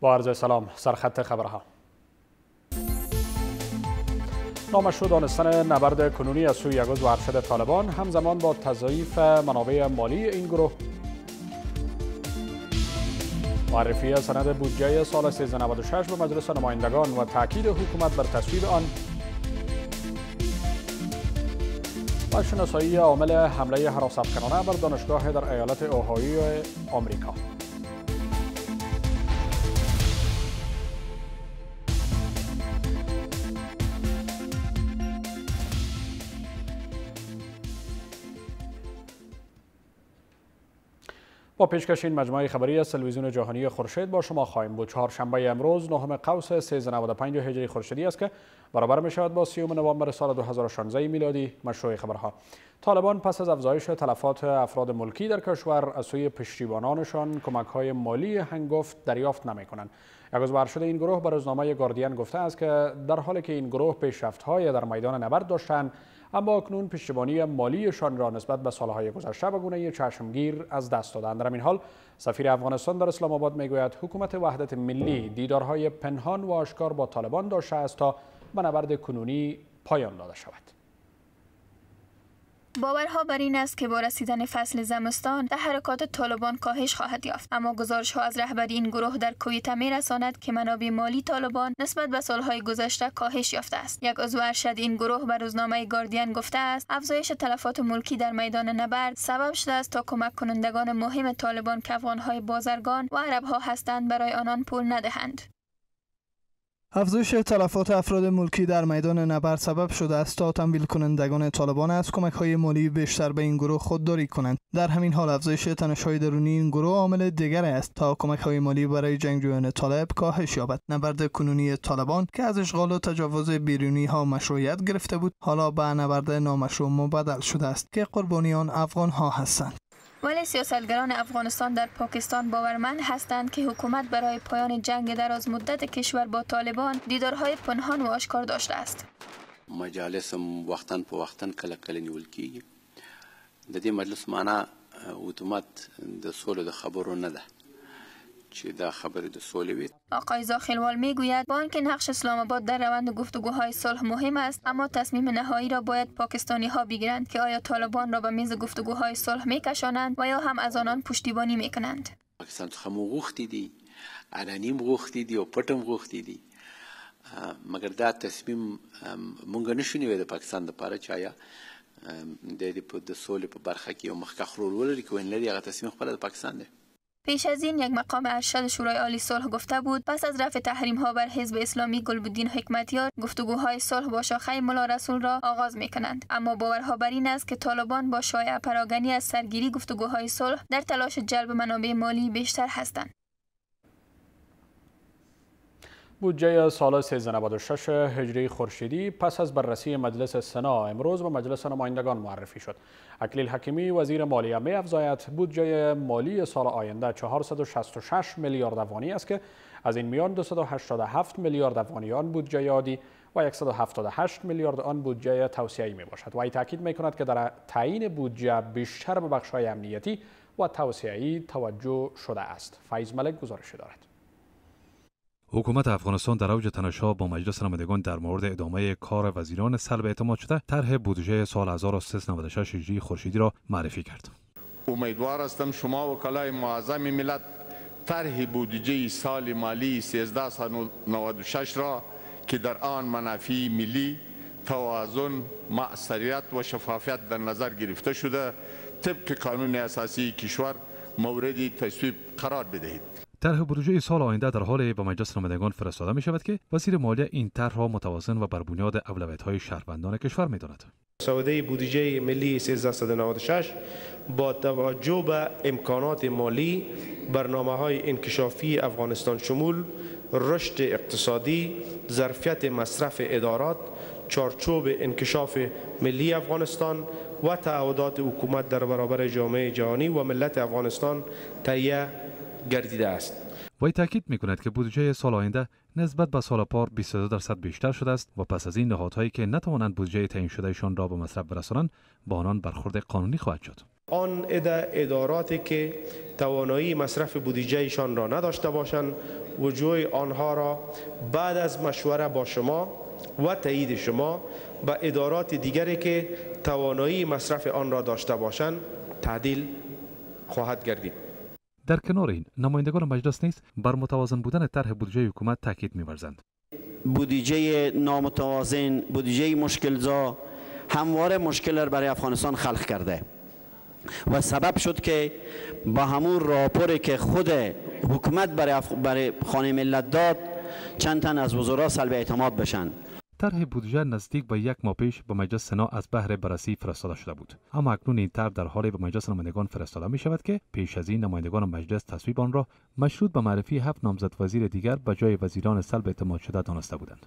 با عرض سلام سرخط خبرها. نامشروع دانستن نبرد کنونی از سوی یگز و ارشد طالبان همزمان با تضعیف منابع مالی این گروه. معرفی سند بودجه سال 1396 به مجلس نمایندگان و تاکید حکومت بر تصویب آن. و شناسایی عامل حمله حراست بر دانشگاه در ایالت اوهایی آمریکا. با پیشکش این مجموعه خبری از تلویزیون جهانی خورشید با شما خواهیم بود. چهارشنبه امروز نهم قوس 1395 هجری خورشیدی است که برابر می شود با 30 نوامبر سال 2016 میلادی. مشروع خبرها طالبان پس از افزایش تلفات افراد ملکی در کشور از سوی پشتیبانانشان کمک های مالی هنگفت دریافت نمی کنند یک شده این گروه به روزنامه گاردین گفته است که در حالی که این گروه پیشرفت های در میدان نبرد داشتند اما اکنون پشتیبانی مالیشان را نسبت به سالهای گذشته به گونه چشمگیر از دست دادند. در این حال سفیر افغانستان در اسلام آباد می‌گوید حکومت وحدت ملی دیدارهای پنهان و آشکار با طالبان داشته است تا به نبرد کنونی پایان داده شود. باورها بر این است که با رسیدن فصل زمستان در حرکات طالبان کاهش خواهد یافت. اما گزارش ها از رهبری این گروه در کویت می رساند که منابع مالی طالبان نسبت به سالهای گذشته کاهش یافته است. یک عضو ارشد این گروه به روزنامه گاردین گفته است افزایش تلفات ملکی در میدان نبرد سبب شده است تا کمک کنندگان مهم طالبان که افغانهای بازرگان و عربها هستند برای آنان پول ندهند. افزایش تلفات افراد ملکی در میدان نبرد سبب شده است تا تمویل کنندگان طالبان از کمک های مالی بیشتر به این گروه خودداری کنند. در همین حال افزایش تنش های درونی این گروه عامل دیگر است تا کمک های مالی برای جنگجویان طالب کاهش یابد. نبرد کنونی طالبان که از اشغال و تجاوز بیرونی ها مشروعیت گرفته بود حالا به نبرد نامشروع مبدل شده است که قربانیان افغان ها هستند. ولی سیاستگران افغانستان در پاکستان باورمند هستند که حکومت برای پایان جنگ دراز مدت کشور با طالبان دیدارهای پنهان و آشکار داشته است. مجالس وقتاً په وقتاً کله کله نیول کیږي د دې مجلس معنا اتومات د سولې د خبرو نه ده چې دا خبر د سولې وي؟ آقای زاخلوال می‌گوید با اینکه نقش اسلام آباد در روند گفتگوهای صلح مهم است اما تصمیم نهایی را باید پاکستانی ها بگیرند که آیا طالبان را به میز گفتگوهای صلح میکشانند و یا هم از آنان پشتیبانی می‌کنند. پاکستان څخه مو غوښتي دي علني غوښتي دي او غوښتي دي. مګر دا تصمیم مونږ نیولی د پاکستان لپاره چې آیا د سولې په برخه کې یو مخکښ رول ولري که ونلري هغه تصمیم خپله د پاکستان دی. پیش از این یک مقام ارشد شورای عالی صلح گفته بود پس از رفع تحریم ها بر حزب اسلامی گلبدین حکمتیار گفتگوهای صلح با شاخه ملا رسول را آغاز می کنند اما باورها بر این است که طالبان با شایع پراگنی از سرگیری گفتگوهای صلح در تلاش جلب منابع مالی بیشتر هستند. بودجه سال 1396 هجری خورشیدی پس از بررسی مجلس سنا امروز به مجلس نمایندگان معرفی شد. اکلیل حکیمی وزیر مالیه می افزاید بودجه مالی سال آینده 466 میلیارد افغانی است که از این میان 287 میلیارد افغانی آن بودجه یادی و 178 میلیارد آن بودجه توسعه‌ای می باشد. و ای تاکید می کند که در تعیین بودجه بیشتر به بخش‌های امنیتی و توسعه‌ای توجه شده است. فیض ملک گزارش دارد. حکومت افغانستان در اوج تنشها با مجلس نمایندگان در مورد ادامه کار وزیران سلب اعتماد شده طرح بودجه سال 1396 هجری خورشیدی را معرفی کرد. امیدوار هستم شما وکلای معظم ملت طرح بودجه سال مالی 1396 را که در آن منافع ملی توازن معصریت و شفافیت در نظر گرفته شده طبق قانون اساسی کشور مورد تصویب قرار بدهید. طرح بودجه سال آینده در حال به مجلس نمایندگان فرستاده می شود که وزیر مالیه این طرح را متوازن و بر بنیاد اولویت های شهروندان کشور می داند. سوده بودجه ملی 1396 با توجه به امکانات مالی برنامه های انکشافی افغانستان شمول رشد اقتصادی ظرفیت مصرف ادارات چارچوب انکشاف ملی افغانستان و تعهدات حکومت در برابر جامعه جهانی و ملت افغانستان تهیه گردیده است. وی تاکید می کند که بودجه سال آینده نسبت به سال پار 22 درصد بیشتر شده است و پس از این نهادهایی که نتوانند بودجه تعیین شدهشان را به مصرف برسانند با آنان برخورد قانونی خواهد شد. آن عده اداراتی که توانایی مصرف بودجهشان را نداشته باشند وجوه آنها را بعد از مشوره با شما و تایید شما به ادارات دیگری که توانایی مصرف آن را داشته باشند تعدیل خواهد گردید. در کنار این نمایندگان مجلس نیز بر متوازن بودن طرح بودجه حکومت تاکید می‌ورزند. بودجه نامتوازن بودجه مشکلزا همواره مشکل را برای افغانستان خلق کرده. و سبب شد که با همون راپوری که خود حکومت برای, اف... برای خانه ملت داد چند تن از وزرا سلب اعتماد بشن. طرح بودجه نزدیک به یک ماه پیش به مجلس سنا از بهر بررسی فرستاده شده بود اما اکنون این طرح در حالی به مجلس نمایندگان فرستاده می شود که پیش از این نمایندگان مجلس تصویب آن را مشروط به معرفی هفت نامزد وزیر دیگر به جای وزیران سلب اعتماد شده دانسته بودند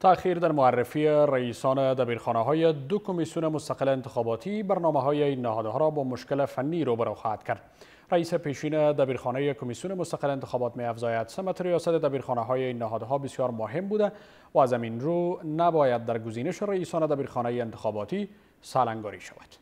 تأخیر در معرفی رئیسان دبیرخانه های دو کمیسیون مستقل انتخاباتی برنامه های این نهادها را با مشکل فنی روبرو خواهد کرد. رئیس پیشین دبیرخانه کمیسیون مستقل انتخابات می افزاید سمت ریاست دبیرخانه های این نهادها بسیار مهم بوده و از این رو نباید در گزینش رئیسان دبیرخانه انتخاباتی سالنگاری شود.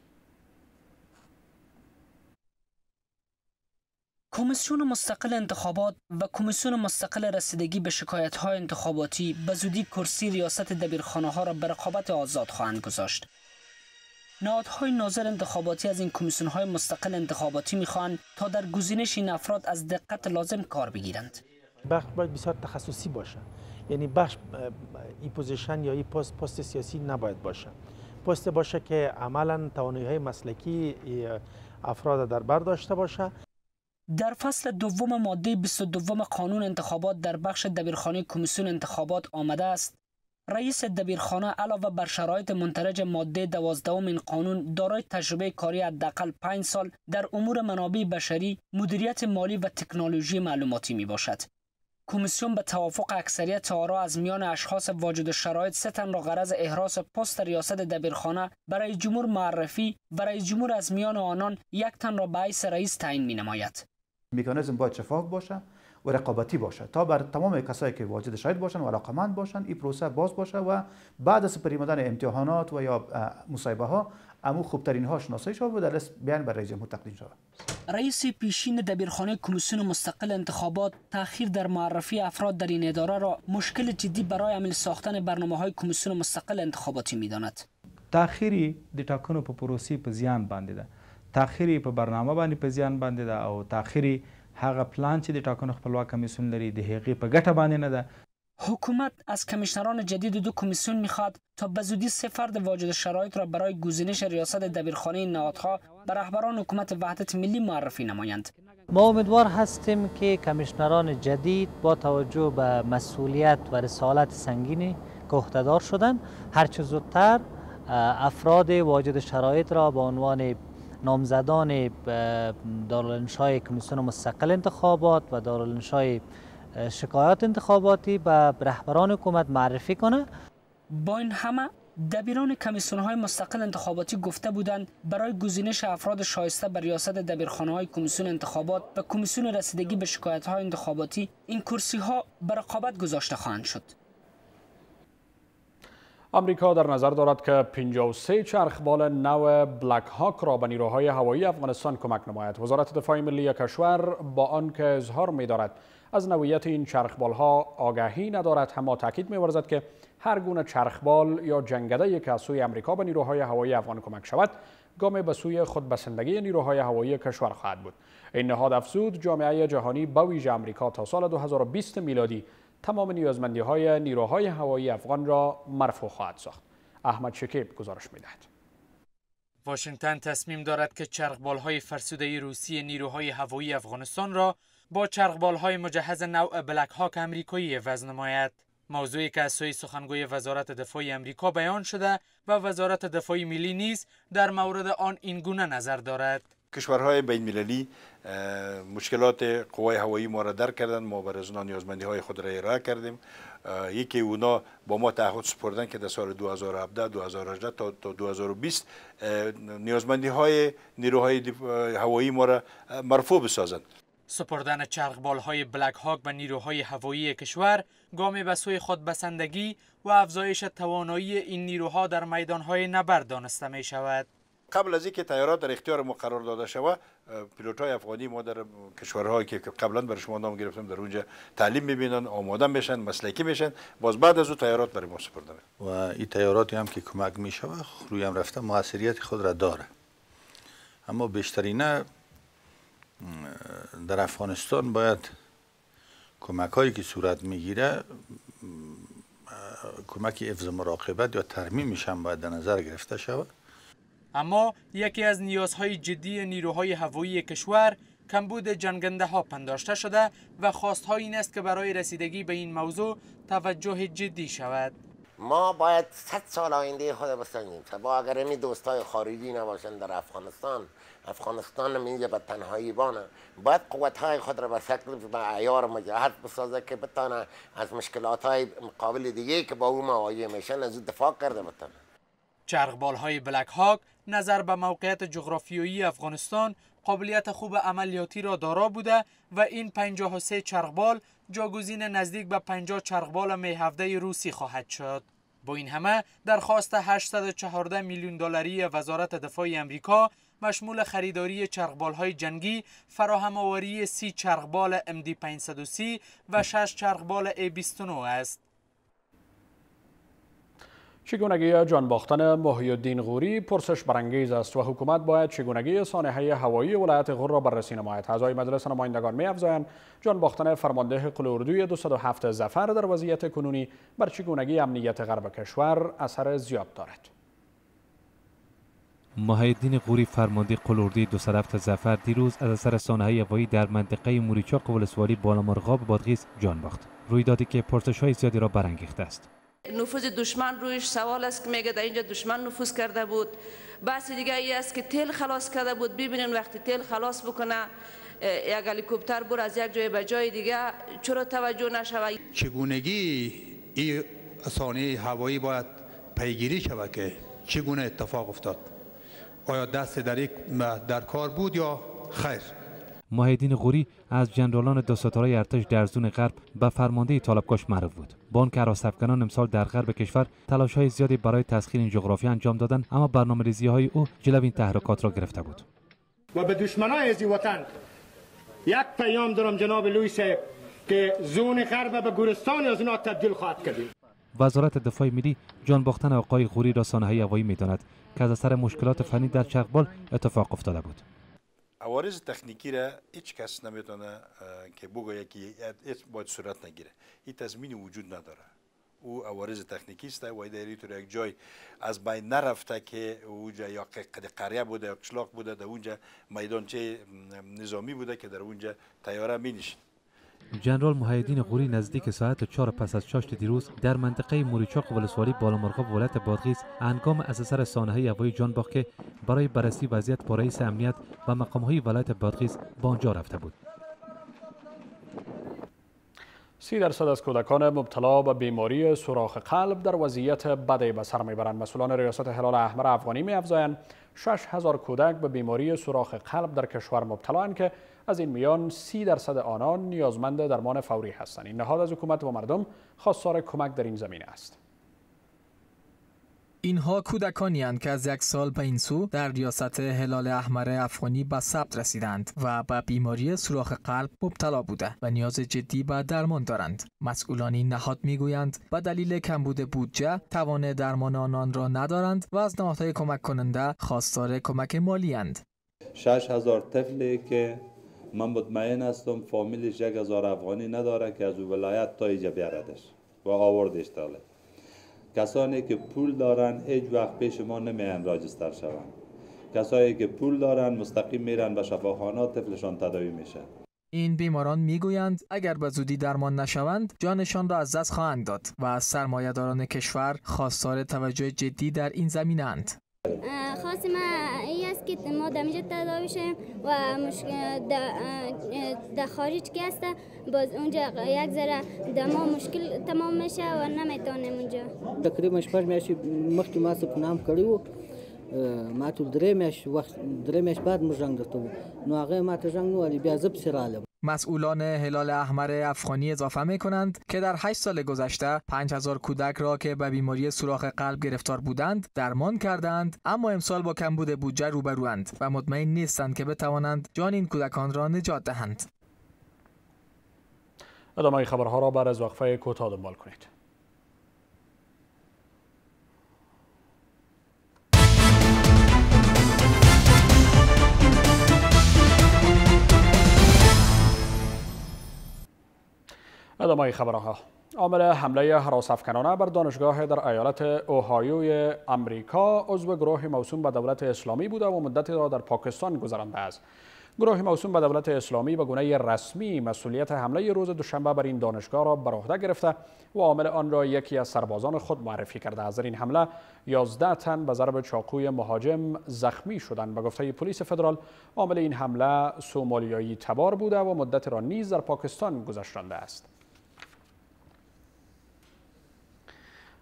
کمیسیون مستقل انتخابات و کمیسیون مستقل رسیدگی به شکایت های انتخاباتی به زودی کرسی ریاست دبیرخانه ها را به رقابت آزاد خواهند گذاشت. نهادهای ناظر انتخاباتی از این کمیسیون های مستقل انتخاباتی می‌خواهند تا در گزینش این افراد از دقت لازم کار بگیرند. بخش باید بسیار تخصصی باشه. یعنی بخش این position یا این پست پست سیاسی نباید باشه. پست باشه که عملا توانایی های مسلکی افراد در بر داشته باشه در فصل دوم ماده 22 قانون انتخابات در بخش دبیرخانه کمیسیون انتخابات آمده است رئیس دبیرخانه علاوه بر شرایط منترج ماده 12 این قانون دارای تجربه کاری حداقل 5 سال در امور منابع بشری، مدیریت مالی و تکنولوژی معلوماتی می باشد. کمیسیون به توافق اکثریت آرا از میان اشخاص واجد شرایط سه تن را غرض احراس پست ریاست دبیرخانه برای جمهور معرفی و رئیس جمهور از میان آنان یک تن را به رئیس تعیین می نماید. مکانیزم باید شفاف باشه و رقابتی باشه تا بر تمام کسایی که واجد شاید باشن و علاقمند باشن این پروسه باز باشه و بعد از پریمدن امتحانات و یا مصاحبه ها امو خوبترین ها شناسایی شود و در بیان بر رئیس جمهور تقدیم شود. رئیس پیشین دبیرخانه کمیسیون مستقل انتخابات تاخیر در معرفی افراد در این اداره را مشکل جدی برای عمل ساختن برنامه های کمیسیون مستقل انتخاباتی می‌داند. تاخیری د ټاکنو په پروسې په زیان باندې ده. تاخیری په برنامه باندې په زیان باندې ده او تاخیری هغه پلان چې د ټاکنو خپلواک کمیسیون لري د هغې په ګټه باندې نه ده. حکومت از کمیشنران جدید دو کمیسیون می‌خواد تا به زودی سه فرد واجد شرایط را برای گزینش ریاست دبیرخانه نهادها به رهبران حکومت وحدت ملی معرفی نمایند. ما امیدوار هستیم که کمیشنران جدید با توجه به مسئولیت و رسالت سنگینی که عهدهدار شدن هرچه زودتر افراد واجد شرایط را به عنوان نامزدان دارالانشای کمیسیون مستقل انتخابات و دارالانشای شکایات انتخاباتی به رهبران حکومت معرفی کنه. با این همه دبیران کمیسیون های مستقل انتخاباتی گفته بودند برای گزینش افراد شایسته به ریاست دبیرخانه های کمیسیون انتخابات و کمیسیون رسیدگی به شکایت های انتخاباتی این کرسی ها به رقابت گذاشته خواهند شد. آمریکا در نظر دارد که 53 چرخبال نو بلک هاک را به نیروهای هوایی افغانستان کمک نماید. وزارت دفاع ملی کشور با آنکه اظهار می دارد از نوعیت این چرخبال ها آگاهی ندارد اما تاکید می ورزد که هر گونه چرخبال یا جنگده که از سوی آمریکا به نیروهای هوایی افغان کمک شود گام به سوی خودبسندگی نیروهای هوایی کشور خواهد بود این نهاد افزود جامعه جهانی به ویژه آمریکا تا سال 2020 میلادی تمام نیازمندی های نیروهای هوایی افغان را مرفوع خواهد ساخت. احمد شکیب گزارش می‌دهد. واشنگتن تصمیم دارد که چرخبال های فرسوده روسی نیروهای هوایی افغانستان را با چرخبال های مجهز نوع بلک هاک امریکایی وزن نماید. موضوعی که از سوی سخنگوی وزارت دفاع امریکا بیان شده و وزارت دفاع ملی نیز در مورد آن این گونه نظر دارد. کشورهای بین المللی مشکلات قوای هوایی ما را در کردن ما بر از نیازمندی های خود را ارائه کردیم. یکی اونا با ما تعهد سپردن که در سال 2017 2018 تا 2020 نیازمندی های نیروهای هوایی ما را مرفوع بسازند. سپردن چرخبال های بلک هاک به نیروهای هوایی کشور گام به سوی خود بسندگی و افزایش توانایی این نیروها در میدان های نبرد دانسته می شود قبل از اینکه تیارات در اختیار ما قرار داده شود های افغانی ما در کشورهایی که قبلا بر شما نام گرفتم در اونجا تعلیم می‌بینن آماده میشن مسلکی میشن. باز بعد از او تیارات برای ما سپرده و این تیاراتی هم که کمک میشه روی هم رفته موثریت خود را داره. اما بیشترینه در افغانستان باید کمک هایی که صورت می‌گیره کمک افز مراقبت یا ترمیمش هم باید در نظر گرفته شود اما یکی از نیازهای جدی نیروهای هوایی کشور کمبود جنگنده ها پنداشته شده و خواستها این است که برای رسیدگی به این موضوع توجه جدی شود. ما باید صد سال آینده خود بسنجیم. با اگر این دوستای خارجی نباشن در افغانستان افغانستان اینجا به تنهایی بانه. باید قوت های خود را به شکل به عیار مجاهد بسازه که بتانه از مشکلات های مقابل دیگه که با او مواجه میشن از دفاع کرده بتانه. چرخبال های بلک هاک نظر به موقعیت جغرافیایی افغانستان قابلیت خوب عملیاتی را دارا بوده و این 53 چرخبال جاگزین نزدیک به 50 چرخبال میهفته روسی خواهد شد. با این همه درخواست 814 میلیون دلاری وزارت دفاع امریکا مشمول خریداری چرخبال های جنگی، فراهم آوری سی چرخبال MD530 و 6 چرخبال A29 است. چگونگی جان باختن محی الدین غوری پرسش برانگیز است و حکومت باید چگونگی سانحه هوایی ولایت غور را بررسی نماید. اعضای مجلس نمایندگان می افزایند جان باختن فرمانده قل اردوی 207 زفر در وضعیت کنونی بر چگونگی امنیت غرب کشور اثر زیاد دارد. الدین غوری فرمانده قل اردوی 207 زفر دیروز از اثر سانحه هوایی در منطقه موریچاق ولسوالی بالامرغاب بادغیس جان باخت رویدادی که پرسش های زیادی را برانگیخته است. نفوذ دشمن رویش سوال است که میگه در اینجا دشمن نفوذ کرده بود. بحث دیگه ای است که تیل خلاص کرده بود. ببینین وقتی تیل خلاص بکنه یک هلیکوپتر بر از یک جای به جای دیگه چرا توجه نشود؟ چگونگی این سانه هوایی باید پیگیری شود که چگونه اتفاق افتاد؟ آیا دست در, در کار بود یا خیر؟ ماهدین غوری از جنرالان دو ستاره ارتش در زون غرب به فرمانده طالبکش معروف بود. بانک افغانان امسال در غرب کشور تلاش های زیادی برای تسخیر این جغرافی انجام دادن اما برنامه ریزی های او جلو این تحرکات را گرفته بود. و به دشمنای از وطن یک پیام دارم جناب لویس که زون غرب به گورستان از اونا تبدیل خواهد کردیم. وزارت دفاع ملی جان باختن آقای غوری را سانحه هوایی می‌داند که از اثر مشکلات فنی در چرخبال اتفاق افتاده بود. عوارض تکنیکی را هیچ کس نمی‌تونه که بگوید که باید صورت نگیره. این تضمین وجود نداره. او عوارض تکنیکی است. و در طور یک جای از بین نرفته که اونجا یا قریه بوده یا قشلاق بوده در اونجا میدانچه نظامی بوده که در اونجا تیاره می نشید جنرال محیدین غوری نزدیک ساعت چهار پس از چاشت دیروز در منطقه موریچاق ولسوالی بالامرغاب ولایت بادغیس انگام از اثر سانحه هوایی جان که برای بررسی وضعیت با رئیس امنیت و مقامهای ولایت بادغیس به آنجا رفته بود. سی درصد از کودکان مبتلا به بیماری سوراخ قلب در وضعیت بدی به سر می‌برند. مسئولان ریاست هلال احمر افغانی می افزایند 6 هزار کودک به بیماری سوراخ قلب در کشور مبتلا که از این میان سی درصد آنان نیازمند درمان فوری هستند این نهاد از حکومت و مردم خواستار کمک در این زمینه است اینها کودکانی هستند که از یک سال به این سو در ریاست هلال احمر افغانی به ثبت رسیدند و به بیماری سوراخ قلب مبتلا بوده و نیاز جدی به درمان دارند. مسئولان این نهاد می‌گویند به دلیل کمبود بودجه توان درمان آنان را ندارند و از نهادهای کمک کننده خواستار کمک مالی اند. 6000 طفلی که من مطمئن هستم فامیلش یک هزار افغانی نداره که از ولایت تا اینجا بیاردش و آوردش تاله کسانی که پول دارن هیچ وقت پیش ما نمیان راجستر شوند. کسایی که پول دارن مستقیم میرن به شفاخانه طفلشان تداوی میشه. این بیماران می‌گویند اگر به زودی درمان نشوند جانشان را از دست خواهند داد و از سرمایه‌داران کشور خواستار توجه جدی در این زمینند. خواست ما ای است که ما دمیجه تداوی شیم و در خارج که است باز اونجا یک ذره دما مشکل تمام میشه و نمیتونیم اونجا تقریبا شپږ میاشتې مخکې ما څه نام کړی وو ما ټول درې میاشتې وخت درې میاشتې بعد موږ رنګ درته نو هغه ما ته رنګ نه بیا زه پسې رالم مسئولان هلال احمر افغانی اضافه می کنند که در 8 سال گذشته 5000 کودک را که به بیماری سوراخ قلب گرفتار بودند درمان کردند اما امسال با کمبود بودجه روبروند و مطمئن نیستند که بتوانند جان این کودکان را نجات دهند. ادامه خبرها را بعد از وقفه کوتاه دنبال کنید. ادامه خبرها. عامل حمله حراس افکنانه بر دانشگاه در ایالت اوهایوی امریکا عضو گروه موسوم به دولت اسلامی بوده و مدتی را در پاکستان گذرانده است. گروه موسوم به دولت اسلامی به گونه رسمی مسئولیت حمله روز دوشنبه بر این دانشگاه را بر عهده گرفته و عامل آن را یکی از سربازان خود معرفی کرده از این حمله 11 تن به ضرب چاقوی مهاجم زخمی شدند. به گفته پلیس فدرال عامل این حمله سومالیایی تبار بوده و مدت را نیز در پاکستان گذشتانده است.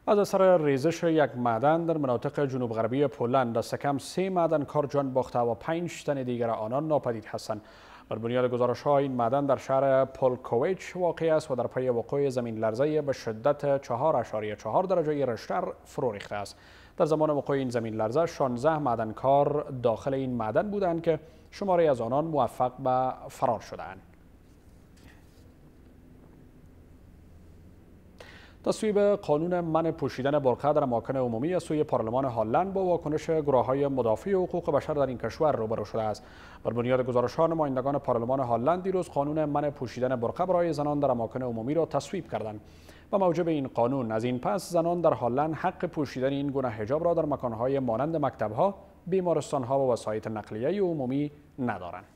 از اثر ریزش یک معدن در مناطق جنوب غربی پولند دست کم سه معدن کار جان باخته و پنج تن دیگر آنان ناپدید هستند. بر بنیاد گزارش ها این معدن در شهر پولکویچ واقع است و در پی وقوع زمین لرزه به شدت 4.4 درجه رشتر فرو ریخته است. در زمان وقوع این زمین لرزه 16 معدنکار داخل این معدن بودند که شماره از آنان موفق به فرار شدند تصویب قانون من پوشیدن برقه در اماکن عمومی از سوی پارلمان هالند با واکنش گروه های مدافع حقوق بشر در این کشور روبرو شده است. بر بنیاد گزارش ها نمایندگان پارلمان هالند دیروز قانون من پوشیدن برقه برای زنان در اماکن عمومی را تصویب کردند. و موجب این قانون از این پس زنان در هالند حق پوشیدن این گونه حجاب را در مکانهای مانند مکتبها بیمارستانها و وسایط نقلیه عمومی ندارند.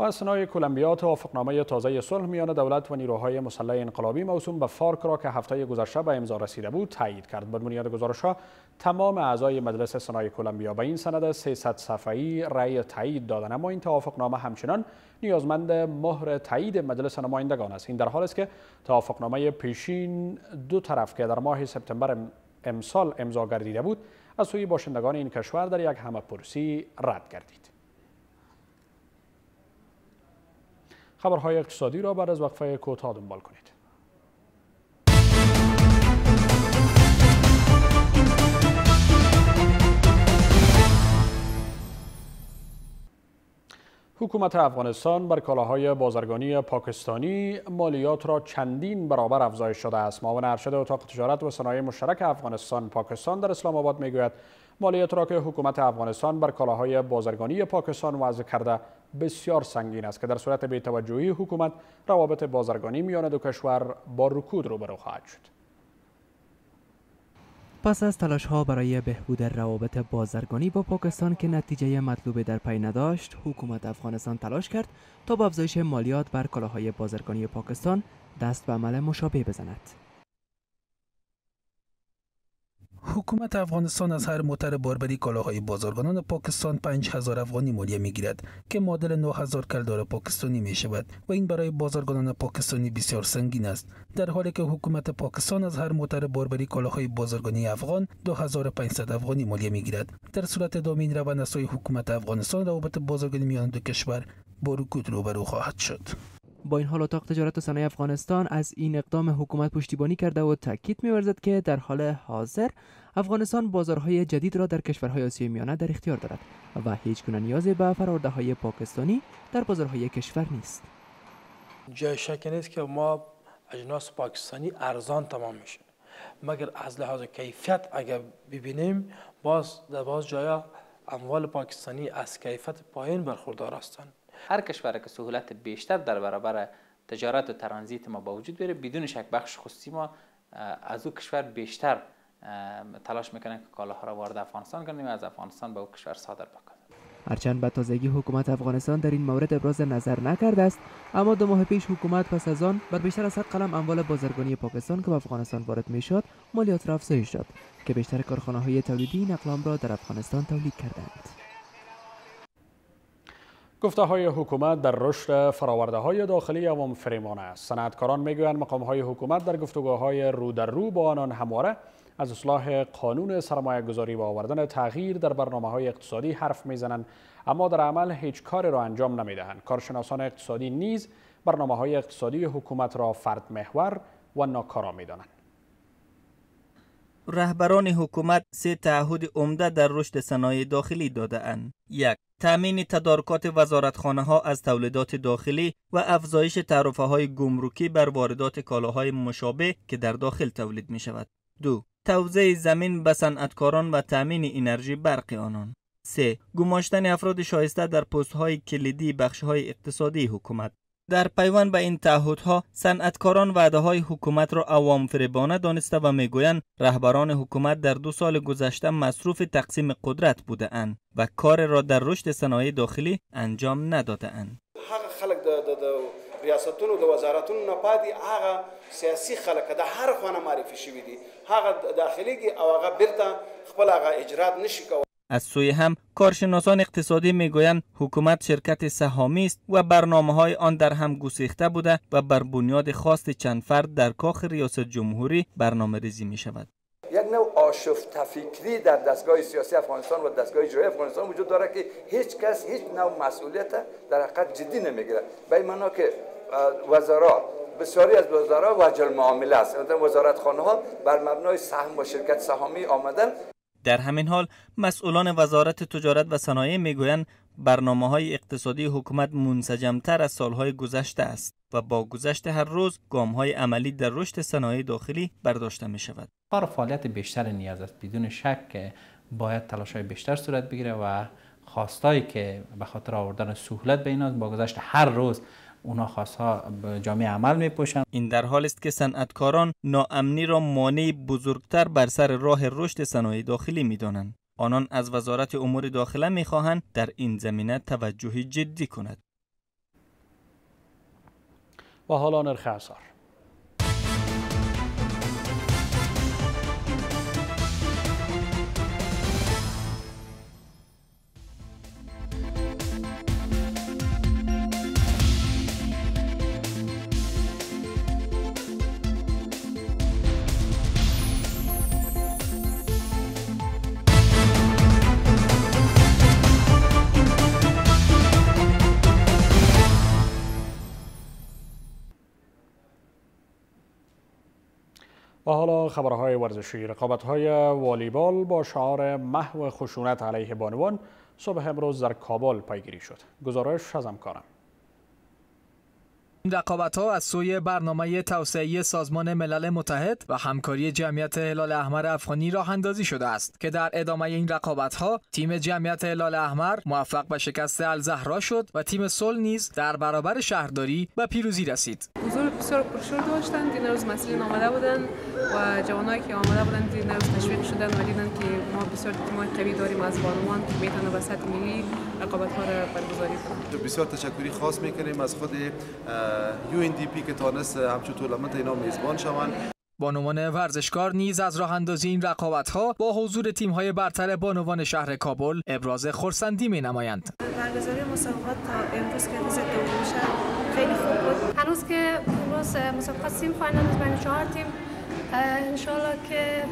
و اسنای کلمبیا توافقنامه تازه صلح میان دولت و نیروهای مسلح انقلابی موسوم به فارک را که هفته گذشته به امضا رسیده بود تایید کرد. بر بنیاد گزارش ها تمام اعضای مجلس سنای کلمبیا به این سند 300 صفحه‌ای رأی تایید دادند اما این توافقنامه همچنان نیازمند مهر تایید مجلس نمایندگان است. این در حالی است که توافقنامه پیشین دو طرف که در ماه سپتامبر امسال امضا گردیده بود از سوی باشندگان این کشور در یک همه‌پرسی رد گردید. خبرهای اقتصادی را بعد از وقفه کوتاه دنبال کنید. حکومت افغانستان بر کالاهای بازرگانی پاکستانی مالیات را چندین برابر افزایش شده است. معاون ارشد اتاق تجارت و صنایع مشترک افغانستان پاکستان در اسلام آباد می‌گوید مالیات را که حکومت افغانستان بر کالاهای بازرگانی پاکستان وضع کرده بسیار سنگین است که در صورت بی‌توجهی حکومت روابط بازرگانی میان دو کشور با رکود روبرو خواهد شد. پس از تلاش ها برای بهبود روابط بازرگانی با پاکستان که نتیجه مطلوب در پی نداشت، حکومت افغانستان تلاش کرد تا با افزایش مالیات بر کالاهای بازرگانی پاکستان دست به عمل مشابه بزند. حکومت افغانستان از هر موتر باربری کالاهای بازارگانان پاکستان 5000 افغانی مالیه می‌گیرد که معادل 9000 کلدار پاکستانی می شود و این برای بازارگانان پاکستانی بسیار سنگین است. در حالی که حکومت پاکستان از هر موتر باربری کالاهای بازارگانی افغان 2500 افغانی مالیه می‌گیرد. در صورت ادامه این روند حکومت افغانستان روابط بازرگانی میان دو کشور با رکود روبرو خواهد شد. با این حال اتاق تجارت و صنایع افغانستان از این اقدام حکومت پشتیبانی کرده و تاکید می‌ورزد که در حال حاضر افغانستان بازارهای جدید را در کشورهای آسیای میانه در اختیار دارد و هیچ گونه نیازی به فرارده های پاکستانی در بازارهای کشور نیست. جای شک نیست که ما اجناس پاکستانی ارزان تمام میشه مگر از لحاظ کیفیت اگر ببینیم باز در باز جایا اموال پاکستانی از کیفیت پایین برخوردار هستند هر کشور که سهولت بیشتر در برابر تجارت و ترانزیت ما با وجود بیاره بدون شک بخش خصوصی ما از او کشور بیشتر تلاش می‌کنن که کالاها را وارد افغانستان کنیم و از افغانستان به او کشور صادر بکنیم هرچند به تازگی حکومت افغانستان در این مورد ابراز نظر نکرده است اما دو ماه پیش حکومت پس از آن بر بیشتر از قلم اموال بازرگانی پاکستان که به افغانستان وارد می‌شد مالیات را افزایش داد که بیشتر کارخانه های تولیدی این اقلام را در افغانستان تولید کردند. گفته های حکومت در رشد فراورده های داخلی عوام فریمانه است. صنعتکاران می‌گویند مقام های حکومت در گفتگوهای رو در رو با آنان همواره از اصلاح قانون سرمایه گذاری و آوردن تغییر در برنامه های اقتصادی حرف می‌زنند اما در عمل هیچ کاری را انجام نمی‌دهند کارشناسان اقتصادی نیز برنامه های اقتصادی حکومت را فرد محور و ناکارا می‌دانند رهبران حکومت سه تعهد عمده در رشد صنایع داخلی داده اند. یک تأمین تدارکات وزارتخانه ها از تولیدات داخلی و افزایش تعرفه های گمرکی بر واردات کالاهای مشابه که در داخل تولید می شود. دو توزیع زمین به صنعتکاران و تأمین انرژی برق آنان. 3. گماشتن افراد شایسته در پست های کلیدی بخش های اقتصادی حکومت در پیوند به این تعهدها صنعتکاران وعده های حکومت را عوام فریبانه دانسته و می‌گویند رهبران حکومت در دو سال گذشته مصروف تقسیم قدرت بوده اند و کار را در رشد صنایع داخلی انجام نداده اند. خلک د ریاستونو د وزارتونو نه پاتې هغه سیاسي خلک د هر خانه معرفي شوي دي هغه داخليږي او هغه بیرته خپل هغه اجرات نشي کولی از سوی هم کارشناسان اقتصادی می‌گویند حکومت شرکت سهامی است و برنامه های آن در هم گسیخته بوده و بر بنیاد خواست چند فرد در کاخ ریاست جمهوری برنامه ریزی می شود. یک نوع آشفت فکری در دستگاه سیاسی افغانستان و دستگاه اجرایی افغانستان وجود داره که هیچ کس هیچ نوع مسئولیت در حقیقت جدی نمی‌گیره به این معنا که وزرا بسیاری از وزرا وجل معامله است وزارت خانه ها بر مبنای سهم و شرکت سهامی آمدن در همین حال مسئولان وزارت تجارت و صنایع می‌گویند برنامه های اقتصادی حکومت منسجمتر از سالهای گذشته است و با گذشت هر روز گام های عملی در رشد صنایع داخلی برداشته می شود. کار فعالیت بیشتر نیاز است بدون شک باید تلاش های بیشتر صورت بگیره و خواستایی که به خاطر آوردن سهولت به اینا با گذشت هر روز اونا خاصها به جامعه عمل می پوشن. این در حال است که صنعتکاران ناامنی را مانع بزرگتر بر سر راه رشد صنایع داخلی می دانند. آنان از وزارت امور داخله می خواهند در این زمینه توجه جدی کند. و حالا نرخ حالا خبرهای ورزشی رقابت‌های والیبال با شعار محو خشونت علیه بانوان صبح امروز در کابل پیگیری شد گزارش از همکارم این رقابت ها از سوی برنامه توسعه سازمان ملل متحد و همکاری جمعیت هلال احمر افغانی راه اندازی شده است که در ادامه این رقابت ها تیم جمعیت هلال احمر موفق به شکست الزهرا شد و تیم سول نیز در برابر شهرداری به پیروزی رسید. بسیار پرشور داشتند این روز مسئولین آمده بودند و جوانایی که آمده بودند این روز تشویق شدن و دیدن که ما بسیار تیم قوی داریم از بانوان که می‌تونه به سطح ملی رقابت ها را برگزاری کنند. بسیار تشکری خاص می‌کنیم از خود UNDP که تانست همچون تورنمنت اینا میزبان شوند بانوان ورزشکار نیز از راه اندازی این رقابت ها با حضور تیم های برتر بانوان شهر کابل ابراز خرسندی می نمایند. برگزاری مسابقات تا امروز که روز دوم خیلی خوب بود. هنوز که امروز مسابقات سیم فاینال بین چهار تیم انشالله که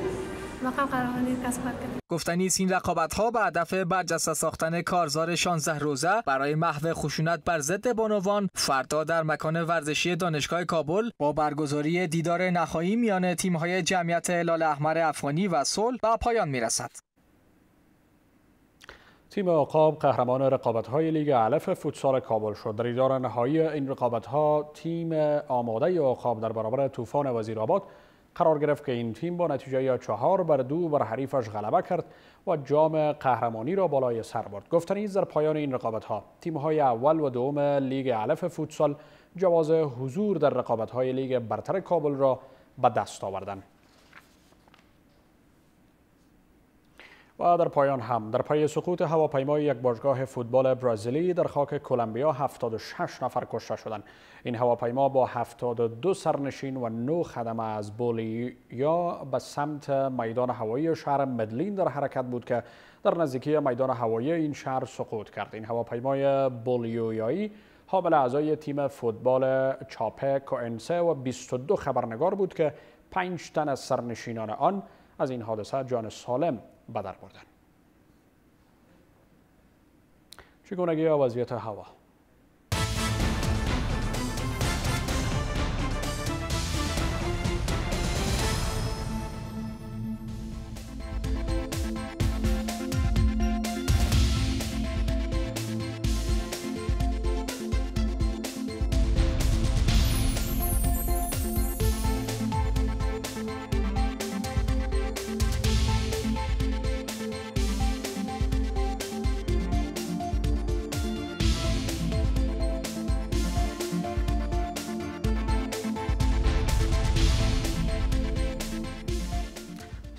گفتنی است این رقابت ها به هدف برجسته ساختن کارزار 16 روزه برای محو خشونت بر ضد بانوان فردا در مکان ورزشی دانشگاه کابل با برگزاری دیدار نهایی میان تیم های جمعیت هلال احمر افغانی و صلح به پایان می‌رسد. تیم عقاب قهرمان رقابت های لیگ علف فوتسال کابل شد. در دیدار نهایی این رقابت ها تیم آماده عقاب در برابر طوفان وزیرآباد قرار گرفت که این تیم با نتیجه چهار بر دو بر حریفش غلبه کرد و جام قهرمانی را بالای سر برد. گفتنی در پایان این رقابت ها تیم های اول و دوم لیگ علف فوتسال جواز حضور در رقابت های لیگ برتر کابل را به دست آوردند و در پایان هم در پای سقوط هواپیمای یک باشگاه فوتبال برزیلی در خاک کلمبیا 76 نفر کشته شدند. این هواپیما با 72 سرنشین و 9 خدمه از بولیا به سمت میدان هوایی شهر مدلین در حرکت بود که در نزدیکی میدان هوایی این شهر سقوط کرد. این هواپیمای بولیویایی حامل اعضای تیم فوتبال چاپه کوئنسه و 22 خبرنگار بود که 5 تن از سرنشینان آن از این حادثه جان سالم به در بردن. چگونگی وضعیت هوا.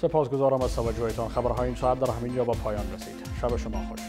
سپاسگزارم از توجهتان. خبرهای این ساعت در همین جا با پایان رسید. شب شما خوش.